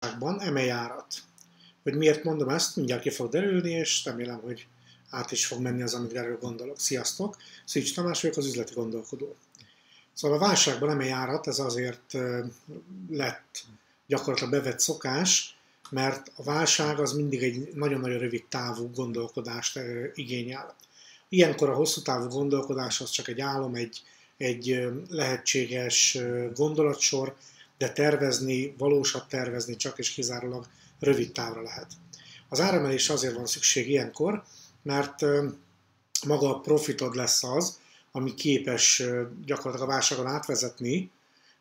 válságban emeljárat. Hogy miért mondom ezt, mindjárt ki fog derülni, és remélem, hogy át is fog menni az, amit erről gondolok. Sziasztok! Szűcs Tamás vagyok, az üzleti gondolkodó. Szóval a válságban emeljárat, ez azért lett gyakorlatilag bevett szokás, mert a válság az mindig egy nagyon-nagyon rövid távú gondolkodást igényel. Ilyenkor a hosszú távú gondolkodás az csak egy álom, egy, egy lehetséges gondolatsor, de tervezni, valósat tervezni csak és kizárólag rövid távra lehet. Az áremelés azért van szükség ilyenkor, mert maga a profitod lesz az, ami képes gyakorlatilag a válságon átvezetni,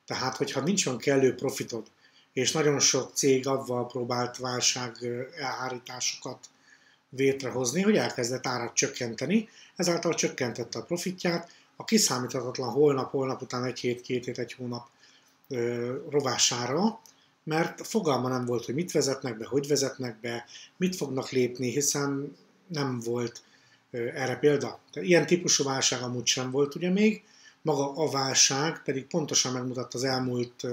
tehát hogyha nincs olyan kellő profitod, és nagyon sok cég avval próbált válság elhárításokat létrehozni, hogy elkezdett árat csökkenteni, ezáltal csökkentette a profitját, a kiszámíthatatlan holnap, holnap után egy hét, két hét, egy hónap rovására, mert fogalma nem volt, hogy mit vezetnek be, hogy vezetnek be, mit fognak lépni, hiszen nem volt erre példa. Tehát ilyen típusú válság amúgy sem volt ugye még, maga a válság pedig pontosan megmutatta az elmúlt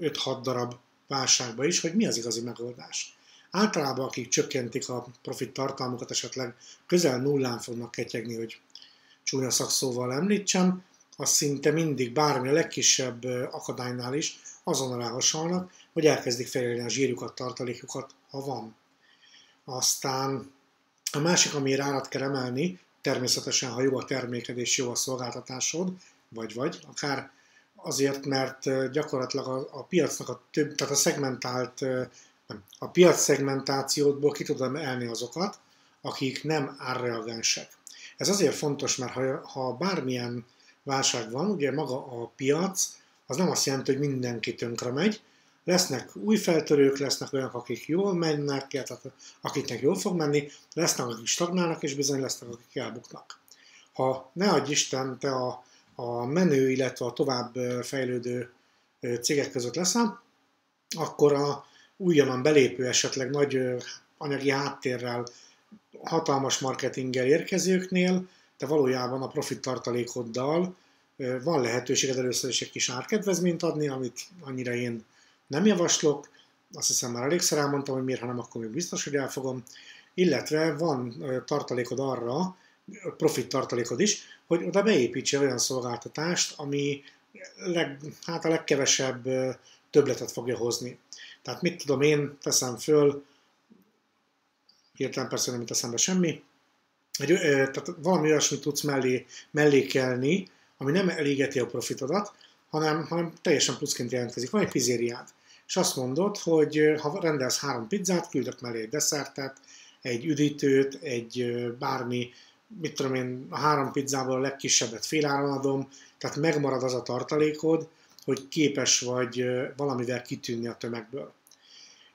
5-6 darab válságban is, hogy mi az igazi megoldás. Általában akik csökkentik a profit tartalmukat, esetleg közel nullán fognak ketyegni, hogy csúnya szakszóval említsem, az szinte mindig bármi a legkisebb akadálynál is azonnal elhasalnak, hogy elkezdik felélni a zsírjukat, tartalékjukat, ha van. Aztán a másik, ami árat kell emelni, természetesen, ha jó a terméked és jó a szolgáltatásod, vagy vagy, akár azért, mert gyakorlatilag a, a piacnak a több, tehát a szegmentált, nem, a piac szegmentációdból ki tudom elni azokat, akik nem árreagensek. Ez azért fontos, mert ha, ha bármilyen válság van, ugye maga a piac, az nem azt jelenti, hogy mindenki tönkre megy, lesznek új feltörők, lesznek olyanok, akik jól mennek, tehát akiknek jól fog menni, lesznek, akik stagnálnak, és bizony lesznek, akik elbuknak. Ha ne adj Isten, te a, a menő, illetve a tovább fejlődő cégek között leszel, akkor a újonnan belépő, esetleg nagy anyagi háttérrel, hatalmas marketinggel érkezőknél de valójában a profit tartalékoddal van lehetőséged először is egy kis árkedvezményt adni, amit annyira én nem javaslok, azt hiszem már elégszer elmondtam, hogy miért, ha nem, akkor még biztos, hogy elfogom, illetve van tartalékod arra, profit tartalékod is, hogy oda beépítse olyan szolgáltatást, ami leg, hát a legkevesebb többletet fogja hozni. Tehát mit tudom én, teszem föl, hirtelen persze nem teszem be semmi, egy, tehát valami olyasmit tudsz mellé, mellékelni, ami nem elégeti a profitodat, hanem, hanem teljesen pluszként jelentkezik. Van egy pizzériád, és azt mondod, hogy ha rendelsz három pizzát, küldök mellé egy desszertet, egy üdítőt, egy bármi, mit tudom én, a három pizzából a legkisebbet féláron adom, tehát megmarad az a tartalékod, hogy képes vagy valamivel kitűnni a tömegből.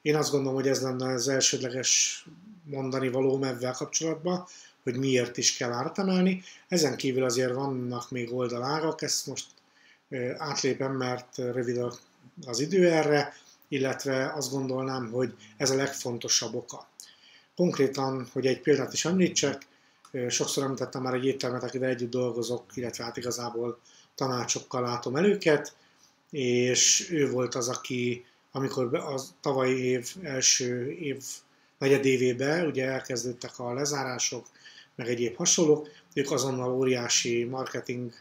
Én azt gondolom, hogy ez lenne az elsődleges mondani való ebben kapcsolatban, hogy miért is kell árat emelni. Ezen kívül azért vannak még oldalárak, ezt most átlépem, mert rövid az idő erre, illetve azt gondolnám, hogy ez a legfontosabb oka. Konkrétan, hogy egy példát is említsek, sokszor említettem már egy éttermet, akivel együtt dolgozok, illetve hát igazából tanácsokkal látom el és ő volt az, aki, amikor az tavalyi év első év negyedévében ugye elkezdődtek a lezárások, meg egyéb hasonlók, ők azonnal óriási marketing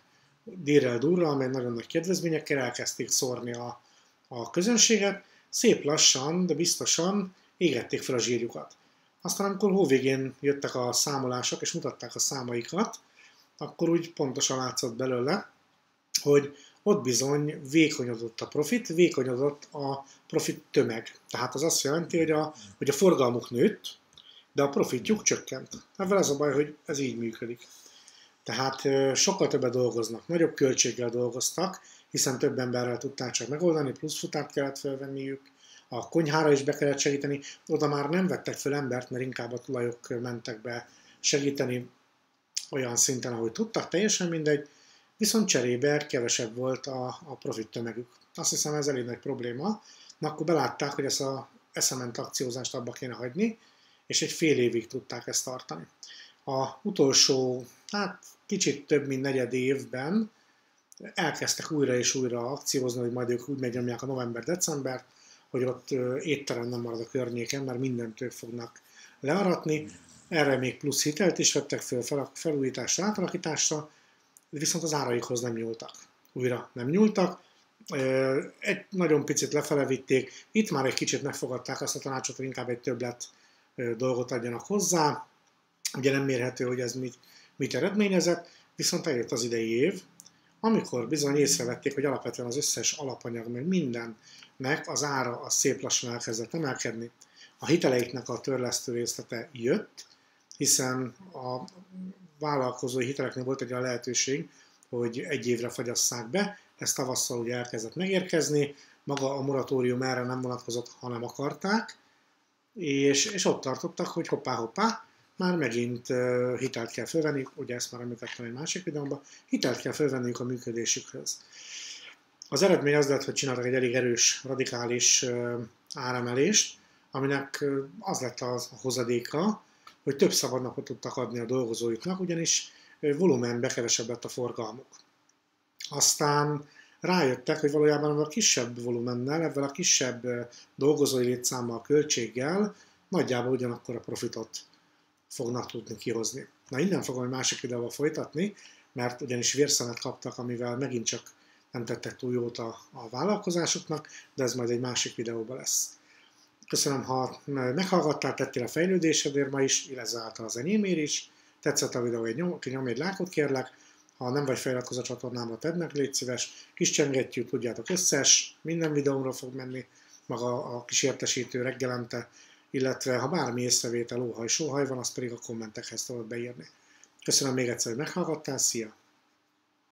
dírrel durral, amely nagyon nagy kedvezményekkel elkezdték szórni a, a közönséget, szép lassan, de biztosan égették fel a zsírjukat. Aztán amikor hóvégén jöttek a számolások, és mutatták a számaikat, akkor úgy pontosan látszott belőle, hogy ott bizony vékonyodott a profit, vékonyodott a profit tömeg. Tehát az azt jelenti, hogy a, hogy a forgalmuk nőtt, de a profitjuk csökkent. Ezzel az a baj, hogy ez így működik. Tehát sokkal többet dolgoznak, nagyobb költséggel dolgoztak, hiszen több emberrel tudták csak megoldani, plusz futárt kellett felvenniük, a konyhára is be kellett segíteni, oda már nem vettek fel embert, mert inkább a tulajok mentek be segíteni olyan szinten, ahogy tudtak, teljesen mindegy, viszont cserébe kevesebb volt a, a profit tömegük. Azt hiszem ez elég nagy probléma, na akkor belátták, hogy ezt a eszement akciózást abba kéne hagyni, és egy fél évig tudták ezt tartani. A utolsó, hát kicsit több mint negyed évben elkezdtek újra és újra akciózni, hogy majd ők úgy megnyomják a november-decembert, hogy ott étterem nem marad a környéken, mert mindent ők fognak learatni. Erre még plusz hitelt is vettek föl felújításra, átalakításra, viszont az áraikhoz nem nyúltak. Újra nem nyúltak, egy nagyon picit lefele vitték, itt már egy kicsit megfogadták azt a tanácsot, hogy inkább egy többlet dolgot adjanak hozzá. Ugye nem mérhető, hogy ez mit, mit eredményezett, viszont eljött az idei év, amikor bizony észrevették, hogy alapvetően az összes alapanyag, meg mindennek az ára az szép lassan elkezdett emelkedni. A hiteleiknek a törlesztő részlete jött, hiszen a vállalkozói hiteleknél volt egy olyan lehetőség, hogy egy évre fagyasszák be, ez tavasszal ugye elkezdett megérkezni, maga a moratórium erre nem vonatkozott, hanem akarták, és, és ott tartottak, hogy hoppá-hoppá, már megint uh, hitelt kell fölvenni, ugye ezt már említettem egy másik videóban, hitelt kell fölvenniük a működésükhöz. Az eredmény az lett, hogy csináltak egy elég erős, radikális uh, áremelést, aminek uh, az lett a hozadéka, hogy több szabadnapot tudtak adni a dolgozóiknak, ugyanis volumenbe kevesebb lett a forgalmuk. Aztán rájöttek, hogy valójában a kisebb volumennel, ebben a kisebb dolgozói létszámmal, költséggel nagyjából ugyanakkor a profitot fognak tudni kihozni. Na innen fogom egy másik videóval folytatni, mert ugyanis vérszemet kaptak, amivel megint csak nem tettek túl jót a, a vállalkozásoknak, de ez majd egy másik videóban lesz. Köszönöm, ha meghallgattál, tettél a fejlődésedért ma is, illetve az enyémért is. Tetszett a videó, egy nyom, nyom egy lákot kérlek, ha nem vagy feliratkozó a csatornámra, tedd meg, légy szíves. Kis csengettyű, tudjátok, összes, minden videómra fog menni, maga a kis értesítő reggelente, illetve ha bármi észrevétel, óhaj, sóhaj van, azt pedig a kommentekhez tudod beírni. Köszönöm még egyszer, hogy meghallgattál, szia!